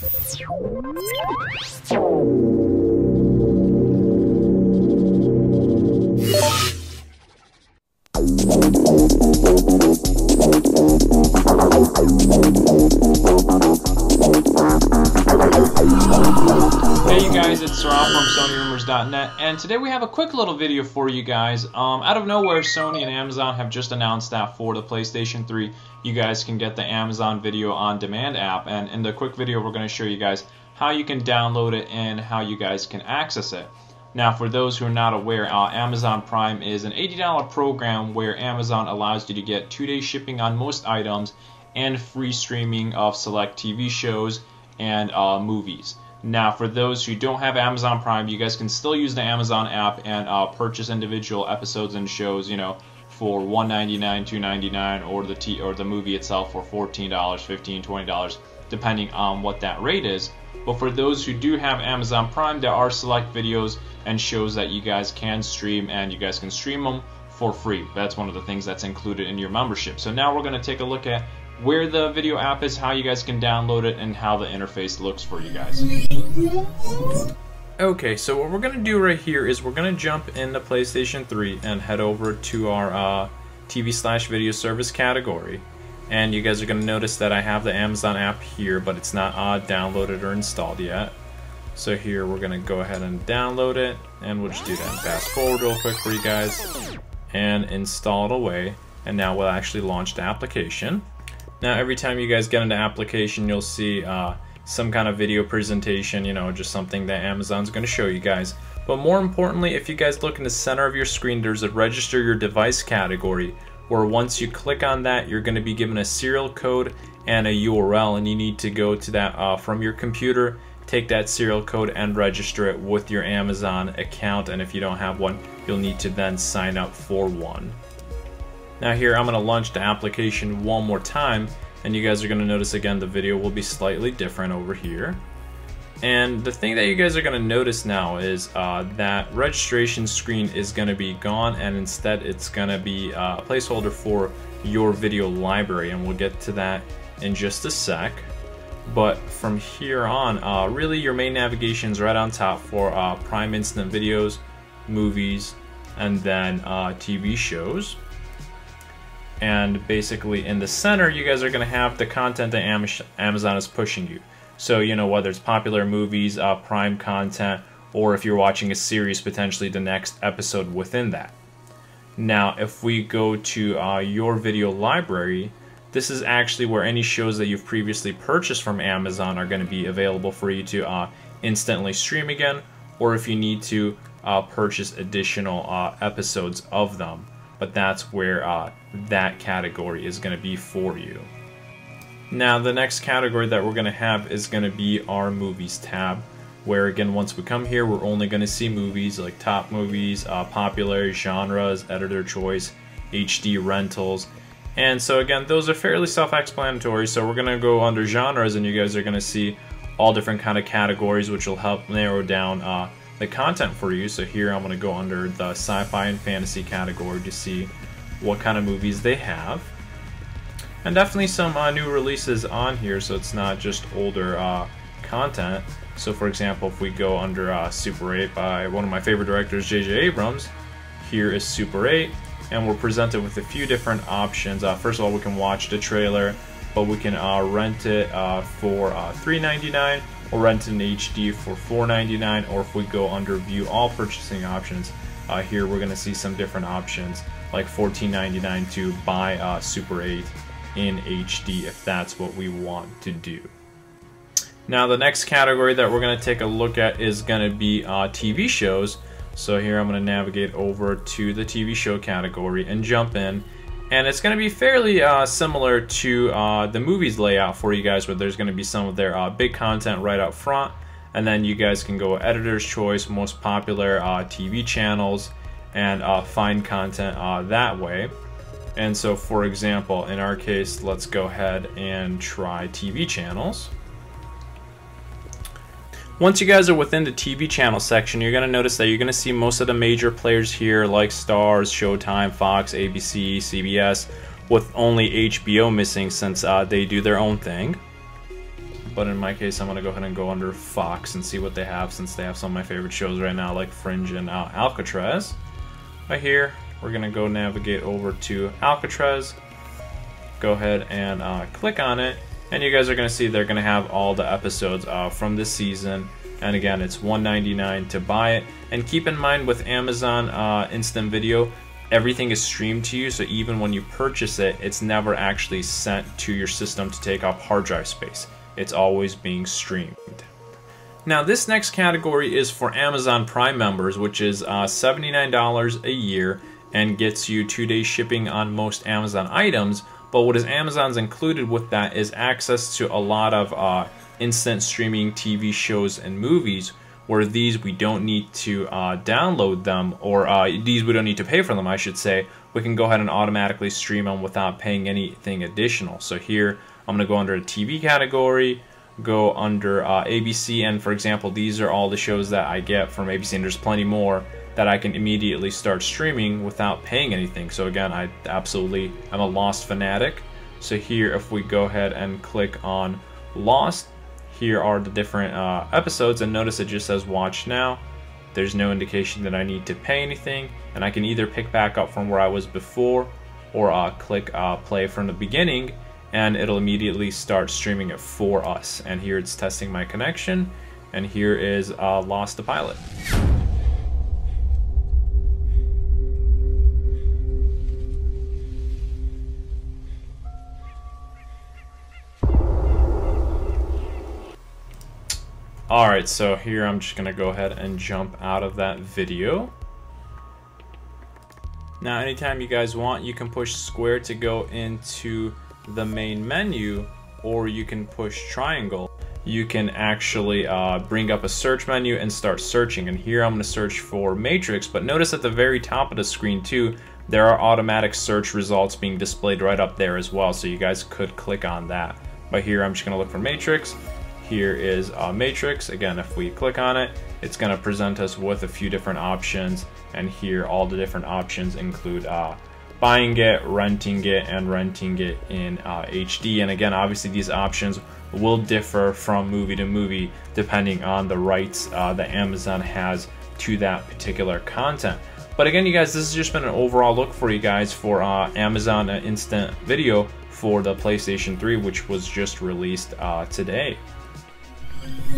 you from SonyRumors.net, and today we have a quick little video for you guys. Um, out of nowhere, Sony and Amazon have just announced that for the PlayStation 3, you guys can get the Amazon Video on Demand app, and in the quick video, we're going to show you guys how you can download it and how you guys can access it. Now, for those who are not aware, uh, Amazon Prime is an $80 program where Amazon allows you to get two-day shipping on most items and free streaming of select TV shows and uh, movies. Now, for those who don't have Amazon Prime, you guys can still use the Amazon app and uh, purchase individual episodes and shows, you know, for $1.99, $2.99, or the t- or the movie itself for $14, $15, $20, depending on what that rate is. But for those who do have Amazon Prime, there are select videos and shows that you guys can stream, and you guys can stream them for free. That's one of the things that's included in your membership. So now we're going to take a look at where the video app is, how you guys can download it, and how the interface looks for you guys. Okay, so what we're going to do right here is we're going to jump into PlayStation 3 and head over to our uh, TV slash video service category. And you guys are going to notice that I have the Amazon app here, but it's not uh, downloaded or installed yet. So here we're going to go ahead and download it, and we'll just do that fast forward real quick for you guys, and install it away. And now we'll actually launch the application. Now every time you guys get into application, you'll see uh, some kind of video presentation, you know, just something that Amazon's going to show you guys. But more importantly, if you guys look in the center of your screen, there's a register your device category where once you click on that, you're going to be given a serial code and a URL and you need to go to that uh, from your computer, take that serial code and register it with your Amazon account. And if you don't have one, you'll need to then sign up for one. Now here, I'm going to launch the application one more time and you guys are going to notice again the video will be slightly different over here. And the thing that you guys are going to notice now is uh, that registration screen is going to be gone and instead it's going to be uh, a placeholder for your video library and we'll get to that in just a sec. But from here on, uh, really your main navigation is right on top for uh, Prime Instant videos, movies, and then uh, TV shows and basically in the center you guys are going to have the content that Amazon is pushing you. So you know whether it's popular movies, uh, Prime content, or if you're watching a series, potentially the next episode within that. Now, if we go to uh, your video library, this is actually where any shows that you've previously purchased from Amazon are going to be available for you to uh, instantly stream again, or if you need to uh, purchase additional uh, episodes of them but that's where uh, that category is going to be for you. Now the next category that we're going to have is going to be our movies tab where again once we come here we're only going to see movies like top movies, uh, popular genres, editor choice, HD rentals and so again those are fairly self-explanatory so we're going to go under genres and you guys are going to see all different kind of categories which will help narrow down uh, the content for you. So here I'm going to go under the sci-fi and fantasy category to see what kind of movies they have. And definitely some uh, new releases on here, so it's not just older uh, content. So for example, if we go under uh, Super 8 by one of my favorite directors, J.J. Abrams, here is Super 8, and we're presented with a few different options. Uh, first of all, we can watch the trailer, but we can uh, rent it uh, for $3.99 or rent in HD for $4.99 or if we go under view all purchasing options uh, here we're going to see some different options like $14.99 to buy uh, Super 8 in HD if that's what we want to do. Now the next category that we're going to take a look at is going to be uh, TV shows. So here I'm going to navigate over to the TV show category and jump in and it's going to be fairly uh, similar to uh, the movies layout for you guys, where there's going to be some of their uh, big content right up front, and then you guys can go editor's choice, most popular uh, TV channels, and uh, find content uh, that way. And so, for example, in our case, let's go ahead and try TV channels. Once you guys are within the TV channel section, you're going to notice that you're going to see most of the major players here like Starz, Showtime, Fox, ABC, CBS, with only HBO missing since uh, they do their own thing. but in my case, I'm going to go ahead and go under Fox and see what they have since they have some of my favorite shows right now, like Fringe and uh, Alcatraz. Right here, we're going to go navigate over to Alcatraz, go ahead and uh, click on it, and you guys are going to see they're going to have all the episodes uh, from this season. And again, it's $1.99 to buy it. And keep in mind with Amazon uh, Instant Video, everything is streamed to you. So even when you purchase it, it's never actually sent to your system to take up hard drive space. It's always being streamed. Now this next category is for Amazon Prime members, which is uh, $79 a year and gets you two day shipping on most Amazon items. But what is Amazon's included with that is access to a lot of uh, instant streaming TV shows and movies where these we don't need to uh, download them or uh, these we don't need to pay for them I should say. We can go ahead and automatically stream them without paying anything additional. So here I'm gonna go under a TV category go under uh, ABC and for example these are all the shows that I get from ABC and there's plenty more that I can immediately start streaming without paying anything. So again I absolutely am a Lost fanatic. So here if we go ahead and click on Lost here are the different uh, episodes. And notice it just says watch now. There's no indication that I need to pay anything. And I can either pick back up from where I was before or uh, click uh, play from the beginning and it'll immediately start streaming it for us. And here it's testing my connection. And here is uh, Lost the Pilot. Alright, so here I'm just to go ahead and jump out of that video. Now anytime you guys want, you can push square to go into the main menu, or you can push triangle. You can actually uh, bring up a search menu and start searching. And here I'm to search for Matrix, but notice at the very top of the screen too, there are automatic search results being displayed right up there as well, so you guys could click on that. But here I'm just to look for Matrix, here is a matrix. Again, if we click on it, it's going to present us with a few different options. And here, all the different options include uh, buying it, renting it, and renting it in uh, HD. And again, obviously these options will differ from movie to movie depending on the rights uh, that Amazon has to that particular content. But again, you guys, this has just been an overall look for you guys for uh, Amazon Instant Video for the PlayStation 3, which was just released uh, today.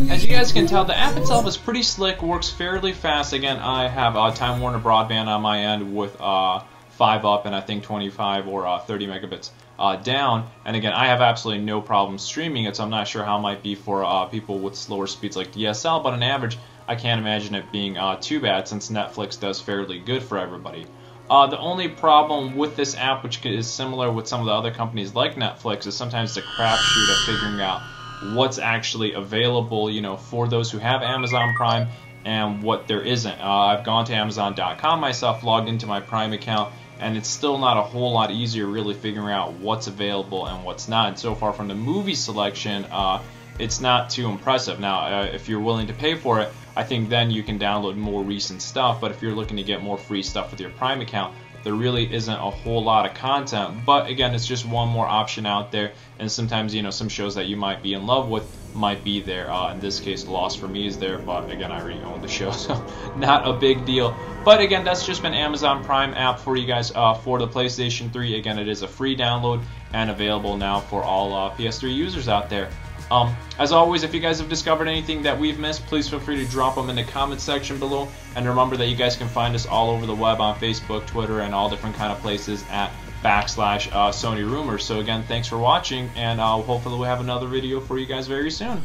As you guys can tell, the app itself is pretty slick, works fairly fast. Again, I have uh, Time Warner Broadband on my end with uh, 5 up and I think 25 or uh, 30 megabits uh, down. And again, I have absolutely no problem streaming it, so I'm not sure how it might be for uh, people with slower speeds like DSL, but on average, I can't imagine it being uh, too bad since Netflix does fairly good for everybody. Uh, the only problem with this app, which is similar with some of the other companies like Netflix, is sometimes the crapshoot of figuring out what's actually available, you know, for those who have Amazon Prime and what there isn't. Uh, I've gone to Amazon.com myself, logged into my Prime account, and it's still not a whole lot easier really figuring out what's available and what's not. And so far from the movie selection, uh, it's not too impressive. Now, uh, if you're willing to pay for it, I think then you can download more recent stuff. But if you're looking to get more free stuff with your Prime account, there really isn't a whole lot of content. But again, it's just one more option out there. And sometimes, you know, some shows that you might be in love with might be there. Uh, in this case, Lost for me is there, but again, I already own the show, so not a big deal. But again, that's just been Amazon Prime app for you guys uh, for the PlayStation 3. Again, it is a free download and available now for all uh, PS3 users out there. Um, as always, if you guys have discovered anything that we've missed, please feel free to drop them in the comment section below. And remember that you guys can find us all over the web on Facebook, Twitter, and all different kind of places at backslash uh, Sony Rumors. So again, thanks for watching, and uh, hopefully we'll have another video for you guys very soon.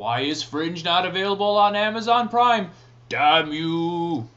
Why is Fringe not available on Amazon Prime? Damn you!